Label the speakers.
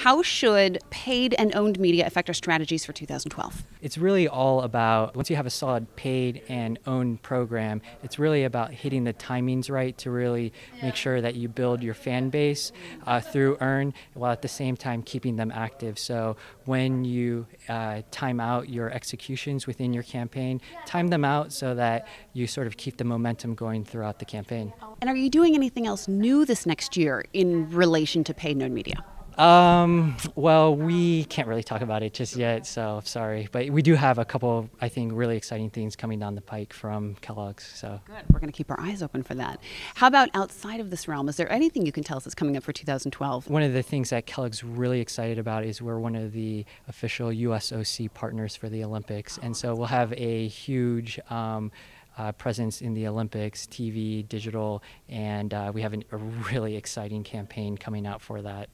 Speaker 1: How should paid and owned media affect our strategies for 2012?
Speaker 2: It's really all about once you have a solid paid and owned program, it's really about hitting the timings right to really make sure that you build your fan base uh, through earn while at the same time keeping them active. So when you uh, time out your executions within your campaign, time them out so that you sort of keep the momentum going throughout the campaign.
Speaker 1: And are you doing anything else new this next year in relation to paid and owned media?
Speaker 2: Um, well, we can't really talk about it just yet, so sorry. But we do have a couple, I think, really exciting things coming down the pike from Kellogg's. So
Speaker 1: good. We're going to keep our eyes open for that. How about outside of this realm? Is there anything you can tell us that's coming up for 2012?
Speaker 2: One of the things that Kellogg's really excited about is we're one of the official USOC partners for the Olympics, and so we'll have a huge. Um, uh, presence in the Olympics, TV, digital, and uh, we have an, a really exciting campaign coming out for that